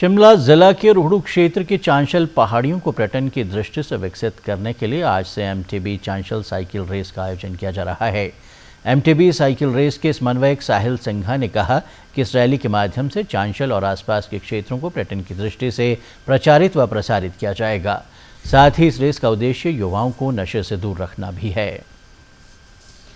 शिमला जिला के रोहड़ू क्षेत्र के चांशल पहाड़ियों को पर्यटन की दृष्टि से विकसित करने के लिए आज से एमटीबी चांशल साइकिल रेस का आयोजन किया जा रहा है। एमटीबी साइकिल रेस के समन्वयक साहिल सिंघा ने कहा कि इस रैली के माध्यम से चांशल और आसपास के क्षेत्रों को पर्यटन की दृष्टि से प्रचारित व प्रसारित किया जाएगा। साथ ही इस रेस का उद्देश्य युवाओं को नशे से दूर रखना भी है।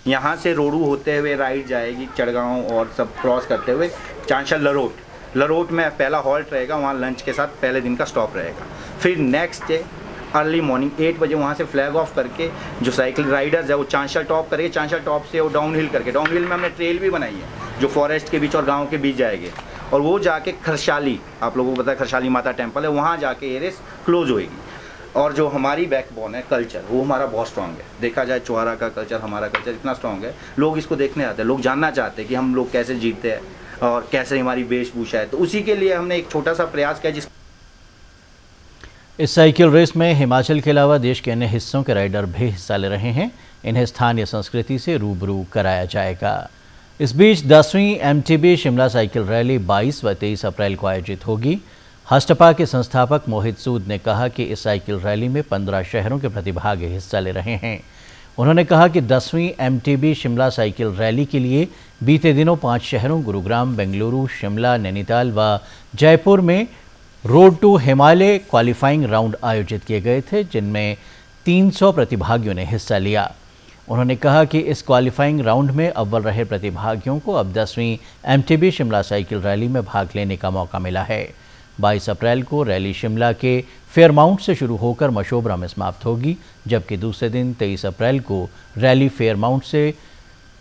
यहाँ से रोडू होते हुए राइड जाएगी चढ़गांव और सब क्रॉस करते हुए चांशल लरोट लरोट में पहला हॉल्ट रहेगा, वहाँ लंच के साथ पहले दिन का स्टॉप रहेगा। फिर next day early morning eight बजे वहाँ से फ्लैग ऑफ़ करके जो साइकिल राइडर्स है, वो चांशल टॉप करेंगे। चांशल टॉप से वो डाउन हिल करके डाउन हिल में हमने ट्रेल भी बनाई है, जो फॉरेस्ट के बीच और गाँव के बीच जाएँगे। और वो जाके खरशाली, आप लोगों को पता है खरशाली माता टेंपल है, वहाँ जाके ये रेस क्लोज होएगी। और जो हमारी बैकबोन है कल्चर वो हमारा बहुत स्ट्रांग है। देखा जाए चौहारा का कल्चर हमारा कल्चर इतना स्ट्रांग है। लोग इसको देखने आते हैं, लोग जानना चाहते हैं कि हम लोग कैसे जीतते हैं। और कैसे हमारी वेशभूषा है। तो उसी के लिए हमने एक छोटा सा प्रयास किया जिस इस साइकिल रेस में हिमाचल के अलावा देश के अन्य हिस्सों के राइडर भी हिस्सा ले रहे हैं। इन्हें स्थानीय संस्कृति से रूबरू कराया जाएगा। इस बीच दसवीं एमटीबी शिमला साइकिल रैली 22 व 23 अप्रैल को आयोजित होगी। हस्तपा के संस्थापक मोहित सूद ने कहा कि इस साइकिल रैली में 15 शहरों के प्रतिभागी हिस्सा ले रहे हैं। उन्होंने कहा कि दसवीं एमटीबी शिमला साइकिल रैली के लिए बीते दिनों पाँच शहरों, गुरुग्राम, बेंगलुरु, शिमला, नैनीताल व जयपुर में road to Himalaya qualifying round आयोजित किए गए थे, जिनमें 300 प्रतिभागियों ने हिस्सा लिया। उन्होंने कहा कि इस क्वालिफाइंग राउंड में अव्वल रहे प्रतिभागियों को अब दसवीं एमटीबी शिमला साइकिल रैली में भाग लेने का मौका मिला है। 22 अप्रैल को रैली शिमला के फेयरमाउंट से शुरू होकर मशोबरा में समाप्त होगी, जबकि दूसरे दिन 23 अप्रैल को रैली फेयरमाउंट से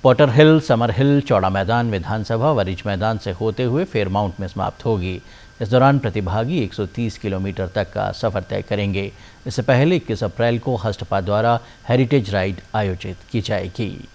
Potter Hill, Summer Hill, Chaura Maidan, विधानसभा व रिच मैदान से होते हुए फेयरमाउंट में समाप्त होगी। इस दौरान प्रतिभागी 130 किलोमीटर तक का सफ़र तय करेंगे। इससे पहले 21 अप्रैल को हस्तपा द्वारा हेरिटेज राइड आयोजित की जाएगी।